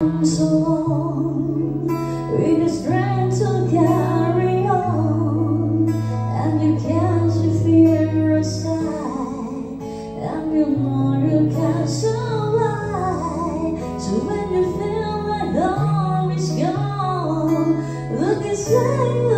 So long, with the strength to carry on, and you can't fear a sky, and you know you can't survive. So when you feel like all is gone, look inside.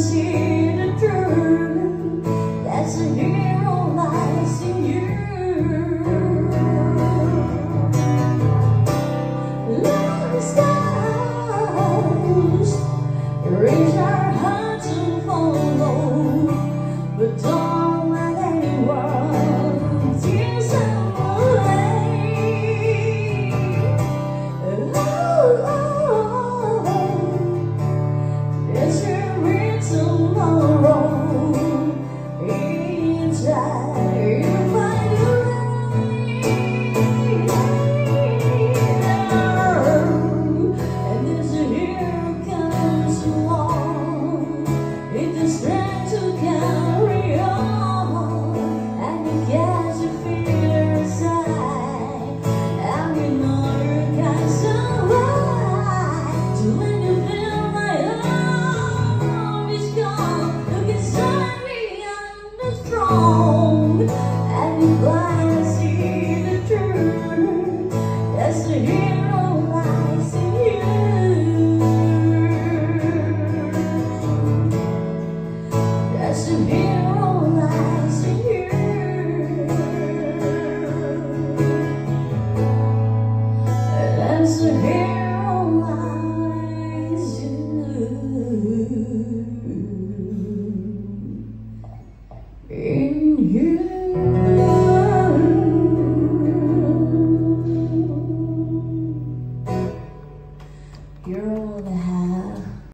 see the truth That's a hero lies in you Love Reach our hearts and follow. Yeah.